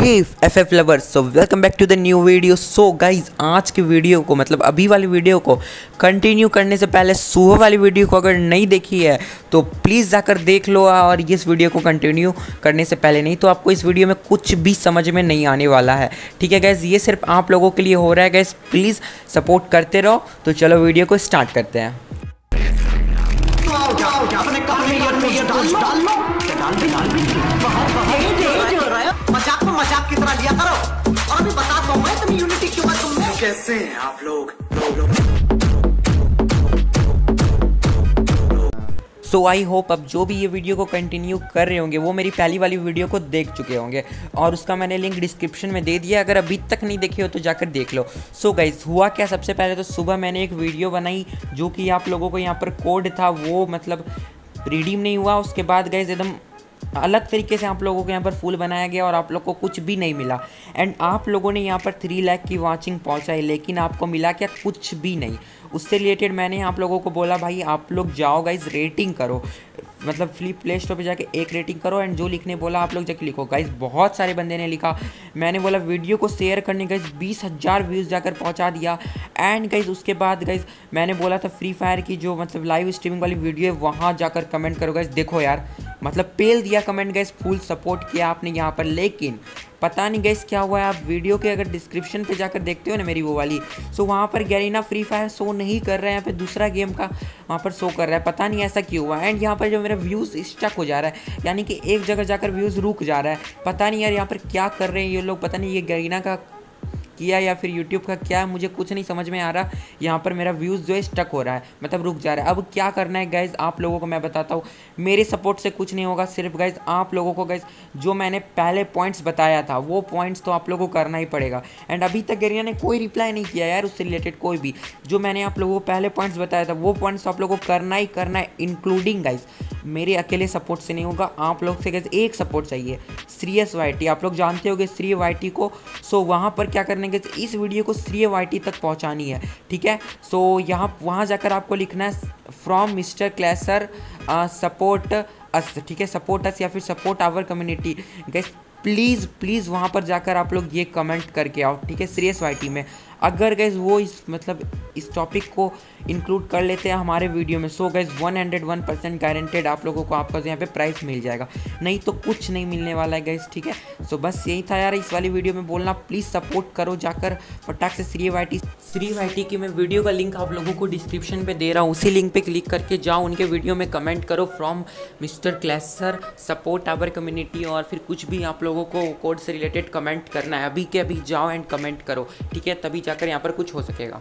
Hey F F lovers so welcome back to the new video so guys आज की video को मतलब अभी वाली वीडियो को कंटिन्यू करने से पहले सुबह वाली वीडियो को अगर नहीं देखी है तो प्लीज़ जाकर देख लो और इस वीडियो को कंटिन्यू करने से पहले नहीं तो आपको इस वीडियो में कुछ भी समझ में नहीं आने वाला है। ठीक है गैस ये सिर्फ़ आप लोगों के लिए हो रहा है गैस प्लीज़ सपोर्ट करते रहो। तो चलो वीडियो को स्टार्ट करते हैं। कान में ईयरफोन्स डाल लो डाल लो। डाल भी डाल कैसे हैं आप लोग? सो आई होप अब जो भी ये वीडियो को कंटिन्यू कर रहे होंगे, वो मेरी पहली वाली वीडियो को देख चुके होंगे। और उसका मैंने लिंक डिस्क्रिप्शन में दे दिया, अगर अभी तक नहीं देखे हो तो जाकर देख लो। सो so गाइज़ हुआ क्या? सबसे पहले तो सुबह मैंने एक वीडियो बनाई, जो कि आप लोगों को यहाँ पर कोड था, वो मतलब रिडीम नहीं हुआ। उसके बाद गाइज़ एकदम अलग तरीके से आप लोगों को यहाँ पर फूल बनाया गया और आप लोग को कुछ भी नहीं मिला। एंड आप लोगों ने यहाँ पर थ्री लाख की वॉचिंग पहुँचाई, लेकिन आपको मिला क्या? कुछ भी नहीं। उससे रिलेटेड मैंने आप लोगों को बोला, भाई, आप लोग जाओ गाइज़ रेटिंग करो। मतलब फ्लिप प्ले स्टोर पर जाके एक रेटिंग करो एंड जो लिखने बोला, आप लोग जाके लिखो। गाइज़ बहुत सारे बंदे ने लिखा। मैंने बोला, वीडियो को शेयर करने गाइज़ बीस हज़ार व्यूज़ जाकर पहुँचा दिया। एंड गाइज़ उसके बाद गाइज़ मैंने बोला था फ्री फायर की जो मतलब लाइव स्ट्रीमिंग वाली वीडियो है, वहाँ जाकर कमेंट करो गाइज़ देखो यार मतलब पेल दिया कमेंट गाइज़ फुल सपोर्ट किया आपने यहाँ पर। लेकिन पता नहीं गैस क्या हुआ है, आप वीडियो के अगर डिस्क्रिप्शन पे जाकर देखते हो ना मेरी वो वाली सो वहाँ पर गैरीना फ्री फायर शो नहीं कर रहे हैं यहाँ पे दूसरा गेम का वहाँ पर शो कर रहा है। पता नहीं ऐसा क्यों हुआ एंड यहाँ पर जो मेरा व्यूज़ स्टक हो जा रहा है, यानी कि एक जगह जाकर व्यूज़ रुक जा रहा है। पता नहीं यार यहाँ पर क्या कर रहे हैं ये लोग, पता नहीं ये गैरीना का किया या फिर यूट्यूब का क्या, मुझे कुछ नहीं समझ में आ रहा। यहाँ पर मेरा व्यूज़ जो है स्टक हो रहा है। मतलब रुक जा रहा है। अब क्या करना है गैज़ आप लोगों को मैं बताता हूँ। मेरे सपोर्ट से कुछ नहीं होगा। सिर्फ़ गैज़ आप लोगों को गैज़ जो मैंने पहले पॉइंट्स बताया था, वो पॉइंट्स तो आप लोगों को करना ही पड़ेगा। एंड अभी तक गरिया ने कोई रिप्लाई नहीं किया यार उससे रिलेटेड कोई भी। जो मैंने आप लोगों को पहले पॉइंट्स बताया था, वो पॉइंट्स तो आप लोगों को करना ही करना है इंक्लूडिंग गाइज़ मेरे अकेले सपोर्ट से नहीं होगा। आप लोग से गैस एक सपोर्ट चाहिए। श्री एस वाई टी आप लोग जानते हो होगे श्री वाई टी को? सो वहाँ पर क्या करने के इस वीडियो को श्री वाई टी तक पहुँचानी है, ठीक है? सो यहाँ, वहाँ जाकर आपको लिखना है from mister Klaser support us ठीक है? सपोर्ट अस या फिर support our community guys please please वहाँ पर जाकर आप लोग ये कमेंट करके आओ, ठीक है? सीरियस वाई टी में। अगर गैस वो इस मतलब इस टॉपिक को इंक्लूड कर लेते हैं हमारे वीडियो में। So guys one hundred one percent guaranteed आप लोगों को आपका यहाँ पे प्राइस मिल जाएगा। नहीं तो कुछ नहीं मिलने वाला है गैस ठीक है? सो बस यही था यार इस वाली वीडियो में बोलना। प्लीज़ सपोर्ट करो जाकर फटाक से Shri Y T Shri Y T की मैं वीडियो का लिंक आप लोगों को डिस्क्रिप्शन पर दे रहा हूँ। उसी लिंक पर क्लिक करके जाओ, उनके वीडियो में कमेंट करो from mister Klaser support our community और फिर कुछ भी आप लोगों को कोड से रिलेटेड कमेंट करना है। अभी के अभी जाओ एंड कमेंट करो, ठीक है? तभी जाकर यहाँ पर कुछ हो सकेगा।